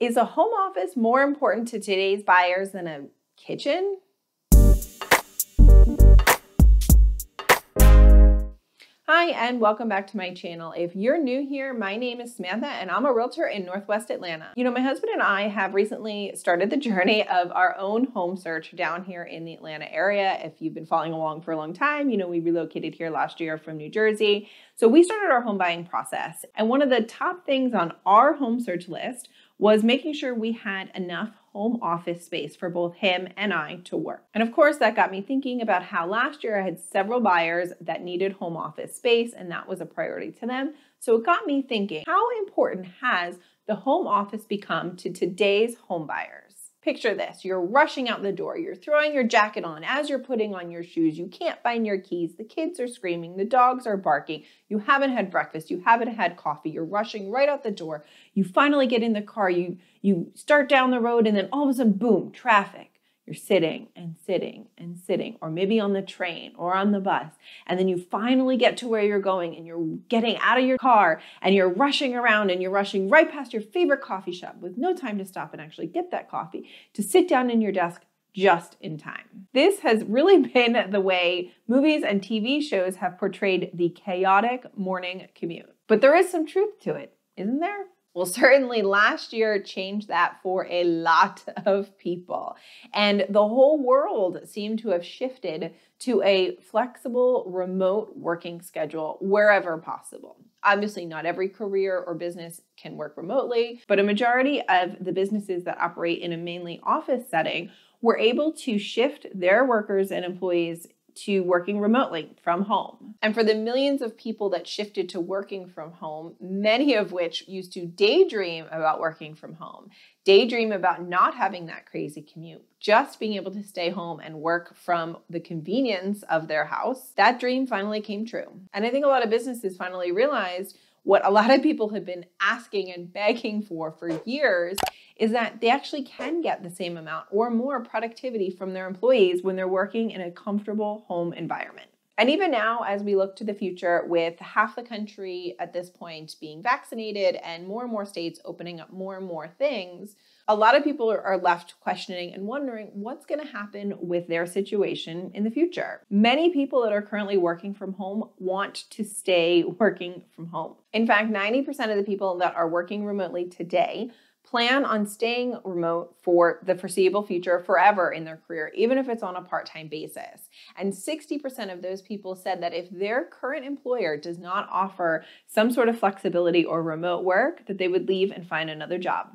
Is a home office more important to today's buyers than a kitchen? Hi, and welcome back to my channel. If you're new here, my name is Samantha, and I'm a realtor in Northwest Atlanta. You know, my husband and I have recently started the journey of our own home search down here in the Atlanta area. If you've been following along for a long time, you know, we relocated here last year from New Jersey. So we started our home buying process. And one of the top things on our home search list was making sure we had enough home office space for both him and I to work. And of course, that got me thinking about how last year I had several buyers that needed home office space, and that was a priority to them. So it got me thinking how important has the home office become to today's home buyers? Picture this you're rushing out the door, you're throwing your jacket on as you're putting on your shoes, you can't find your keys, the kids are screaming, the dogs are barking, you haven't had breakfast, you haven't had coffee, you're rushing right out the door. You finally get in the car, you, you start down the road, and then all of a sudden, boom, traffic you're sitting and sitting and sitting, or maybe on the train or on the bus. And then you finally get to where you're going and you're getting out of your car and you're rushing around and you're rushing right past your favorite coffee shop with no time to stop and actually get that coffee to sit down in your desk just in time. This has really been the way movies and TV shows have portrayed the chaotic morning commute. But there is some truth to it, isn't there? Well, certainly last year changed that for a lot of people. And the whole world seemed to have shifted to a flexible remote working schedule wherever possible. Obviously, not every career or business can work remotely, but a majority of the businesses that operate in a mainly office setting were able to shift their workers and employees to working remotely from home. And for the millions of people that shifted to working from home, many of which used to daydream about working from home, daydream about not having that crazy commute, just being able to stay home and work from the convenience of their house, that dream finally came true. And I think a lot of businesses finally realized what a lot of people have been asking and begging for for years is that they actually can get the same amount or more productivity from their employees when they're working in a comfortable home environment. And even now, as we look to the future, with half the country at this point being vaccinated and more and more states opening up more and more things, a lot of people are left questioning and wondering what's going to happen with their situation in the future. Many people that are currently working from home want to stay working from home. In fact, 90% of the people that are working remotely today plan on staying remote for the foreseeable future forever in their career, even if it's on a part time basis. And 60% of those people said that if their current employer does not offer some sort of flexibility or remote work, that they would leave and find another job.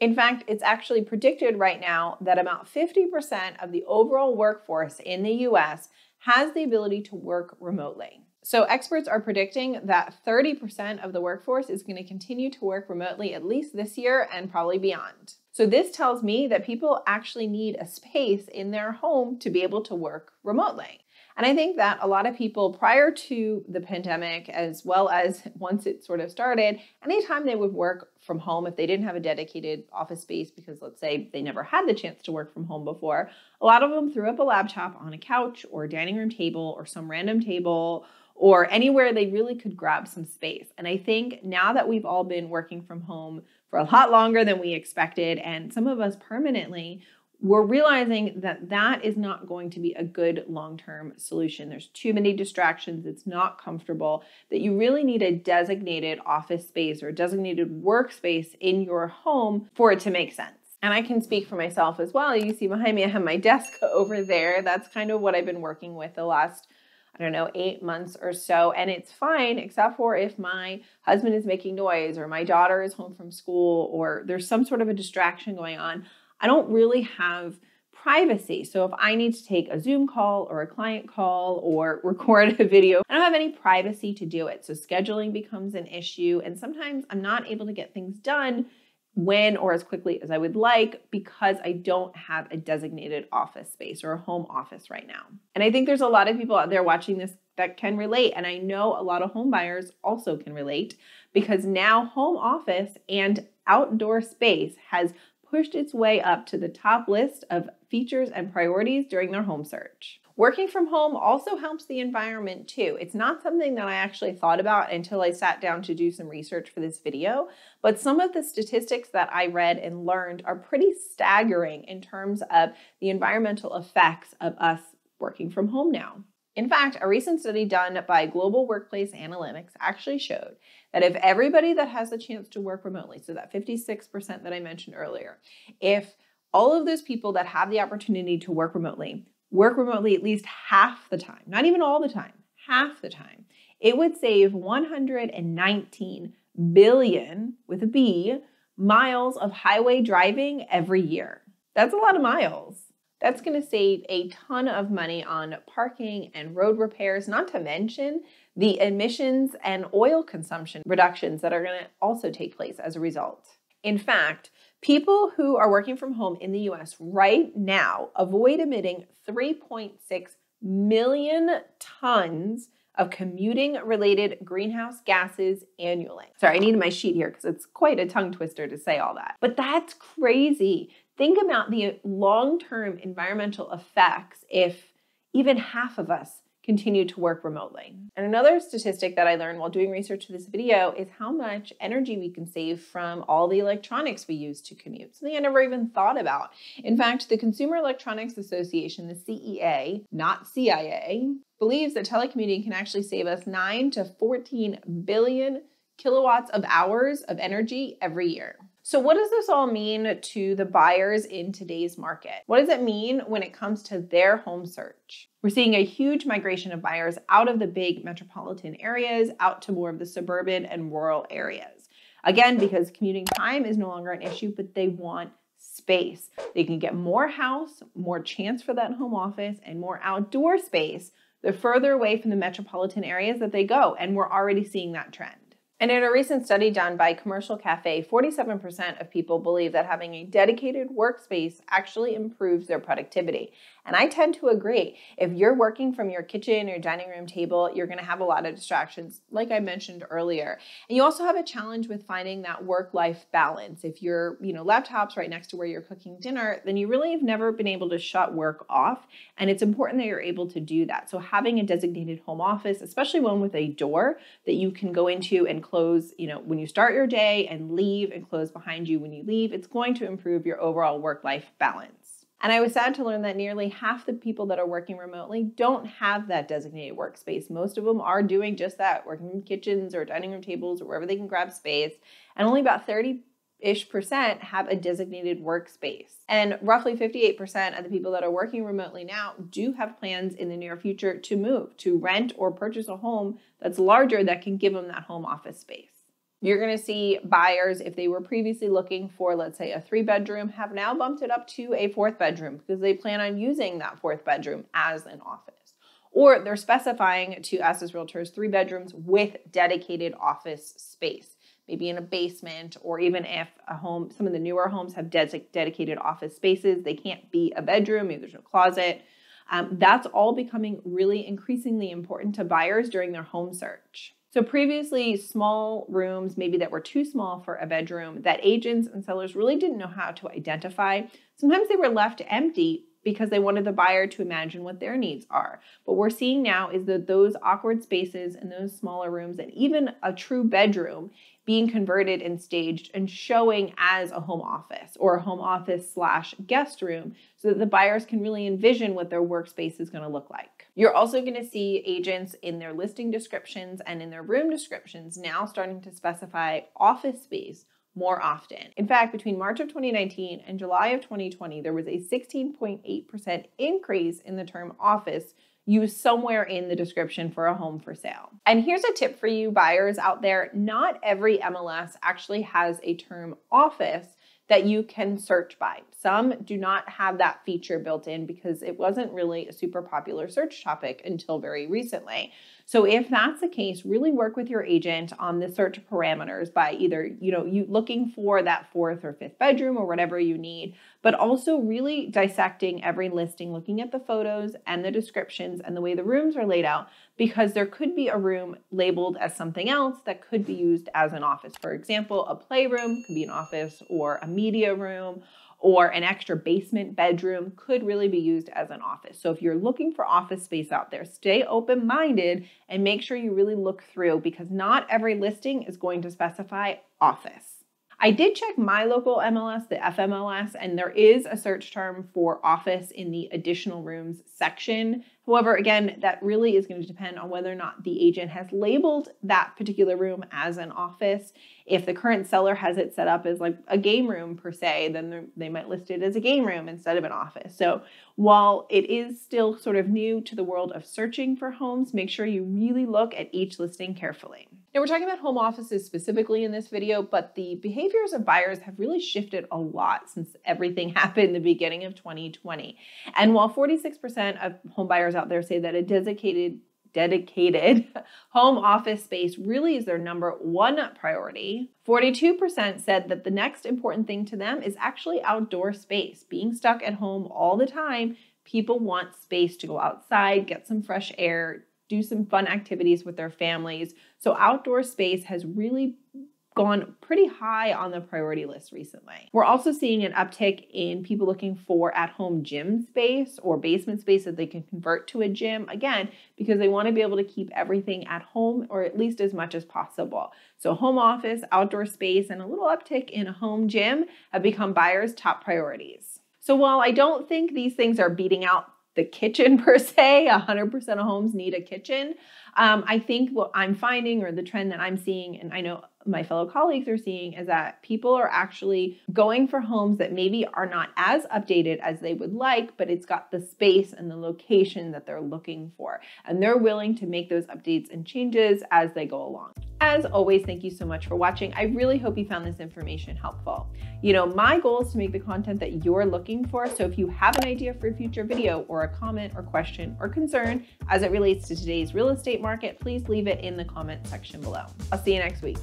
In fact, it's actually predicted right now that about 50% of the overall workforce in the US has the ability to work remotely. So, experts are predicting that 30% of the workforce is going to continue to work remotely at least this year and probably beyond. So, this tells me that people actually need a space in their home to be able to work remotely. And I think that a lot of people prior to the pandemic, as well as once it sort of started, anytime they would work from home, if they didn't have a dedicated office space, because let's say they never had the chance to work from home before, a lot of them threw up a laptop on a couch or a dining room table or some random table or anywhere they really could grab some space. And I think now that we've all been working from home for a lot longer than we expected, and some of us permanently, we're realizing that that is not going to be a good long term solution. There's too many distractions, it's not comfortable, that you really need a designated office space or designated workspace in your home for it to make sense. And I can speak for myself as well. You see behind me, I have my desk over there. That's kind of what I've been working with the last I don't know, eight months or so. And it's fine, except for if my husband is making noise or my daughter is home from school or there's some sort of a distraction going on. I don't really have privacy. So if I need to take a Zoom call or a client call or record a video, I don't have any privacy to do it. So scheduling becomes an issue. And sometimes I'm not able to get things done when or as quickly as I would like because I don't have a designated office space or a home office right now. And I think there's a lot of people out there watching this that can relate. And I know a lot of home buyers also can relate because now home office and outdoor space has pushed its way up to the top list of features and priorities during their home search. Working from home also helps the environment too. It's not something that I actually thought about until I sat down to do some research for this video, but some of the statistics that I read and learned are pretty staggering in terms of the environmental effects of us working from home now. In fact, a recent study done by Global Workplace Analytics actually showed that if everybody that has the chance to work remotely, so that 56% that I mentioned earlier, if all of those people that have the opportunity to work remotely work remotely at least half the time, not even all the time, half the time, it would save 119 billion with a B miles of highway driving every year. That's a lot of miles. That's going to save a ton of money on parking and road repairs, not to mention the emissions and oil consumption reductions that are going to also take place as a result. In fact, people who are working from home in the US right now avoid emitting 3.6 million tons of commuting related greenhouse gases annually. Sorry, I needed my sheet here because it's quite a tongue twister to say all that. But that's crazy. Think about the long term environmental effects if even half of us continue to work remotely. And another statistic that I learned while doing research for this video is how much energy we can save from all the electronics we use to commute. Something I never even thought about. In fact, the Consumer Electronics Association, the CEA, not CIA, believes that telecommuting can actually save us 9 to 14 billion kilowatts of hours of energy every year. So, what does this all mean to the buyers in today's market? What does it mean when it comes to their home search? We're seeing a huge migration of buyers out of the big metropolitan areas, out to more of the suburban and rural areas. Again, because commuting time is no longer an issue, but they want space. They can get more house, more chance for that home office, and more outdoor space the further away from the metropolitan areas that they go. And we're already seeing that trend. And in a recent study done by Commercial Cafe, 47% of people believe that having a dedicated workspace actually improves their productivity. And I tend to agree. If you're working from your kitchen or dining room table, you're going to have a lot of distractions, like I mentioned earlier. And you also have a challenge with finding that work-life balance. If your, you know, laptop's right next to where you're cooking dinner, then you really have never been able to shut work off. And it's important that you're able to do that. So having a designated home office, especially one with a door that you can go into and close, you know, when you start your day and leave and close behind you when you leave, it's going to improve your overall work-life balance. And I was sad to learn that nearly half the people that are working remotely don't have that designated workspace. Most of them are doing just that, working in kitchens or dining room tables or wherever they can grab space. And only about 30 ish percent have a designated workspace. And roughly 58% of the people that are working remotely now do have plans in the near future to move, to rent or purchase a home that's larger that can give them that home office space. You're going to see buyers, if they were previously looking for, let's say, a three bedroom, have now bumped it up to a fourth bedroom because they plan on using that fourth bedroom as an office. Or they're specifying to us as realtors three bedrooms with dedicated office space, maybe in a basement, or even if a home, some of the newer homes have de- dedicated office spaces, they can't be a bedroom, maybe there's no closet. Um, that's all becoming really increasingly important to buyers during their home search. So previously, small rooms, maybe that were too small for a bedroom, that agents and sellers really didn't know how to identify. Sometimes they were left empty because they wanted the buyer to imagine what their needs are. What we're seeing now is that those awkward spaces and those smaller rooms and even a true bedroom being converted and staged and showing as a home office or a home office slash guest room so that the buyers can really envision what their workspace is going to look like. You're also going to see agents in their listing descriptions and in their room descriptions now starting to specify office space more often. In fact, between March of 2019 and July of 2020, there was a 16.8% increase in the term office used somewhere in the description for a home for sale. And here's a tip for you buyers out there not every MLS actually has a term office that you can search by. Some do not have that feature built in because it wasn't really a super popular search topic until very recently. So if that's the case, really work with your agent on the search parameters by either, you know, you looking for that fourth or fifth bedroom or whatever you need, but also really dissecting every listing, looking at the photos and the descriptions and the way the rooms are laid out because there could be a room labeled as something else that could be used as an office. For example, a playroom could be an office or a media room or an extra basement bedroom could really be used as an office. So if you're looking for office space out there, stay open minded and make sure you really look through because not every listing is going to specify office. I did check my local MLS, the FMLS, and there is a search term for office in the additional rooms section. However, again, that really is going to depend on whether or not the agent has labeled that particular room as an office. If the current seller has it set up as like a game room per se, then they might list it as a game room instead of an office. So while it is still sort of new to the world of searching for homes, make sure you really look at each listing carefully. Now we're talking about home offices specifically in this video, but the behaviors of buyers have really shifted a lot since everything happened in the beginning of 2020. And while 46% of home buyers out there say that a dedicated dedicated home office space really is their number one priority. 42% said that the next important thing to them is actually outdoor space. Being stuck at home all the time, people want space to go outside, get some fresh air, do some fun activities with their families. So, outdoor space has really gone pretty high on the priority list recently. We're also seeing an uptick in people looking for at home gym space or basement space that they can convert to a gym, again, because they want to be able to keep everything at home or at least as much as possible. So, home office, outdoor space, and a little uptick in a home gym have become buyers' top priorities. So, while I don't think these things are beating out the kitchen per se, 100% of homes need a kitchen. Um, I think what I'm finding or the trend that I'm seeing, and I know my fellow colleagues are seeing is that people are actually going for homes that maybe are not as updated as they would like, but it's got the space and the location that they're looking for. And they're willing to make those updates and changes as they go along. As always, thank you so much for watching. I really hope you found this information helpful. You know, my goal is to make the content that you're looking for. So if you have an idea for a future video or a comment or question or concern as it relates to today's real estate market, please leave it in the comment section below. I'll see you next week.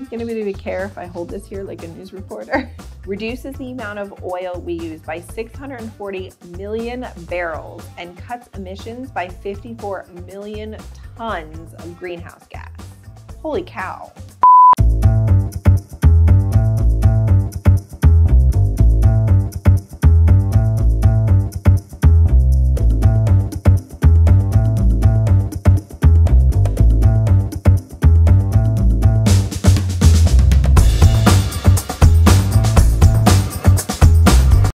Is anybody care if I hold this here like a news reporter? Reduces the amount of oil we use by 640 million barrels and cuts emissions by 54 million tons of greenhouse gas. Holy cow.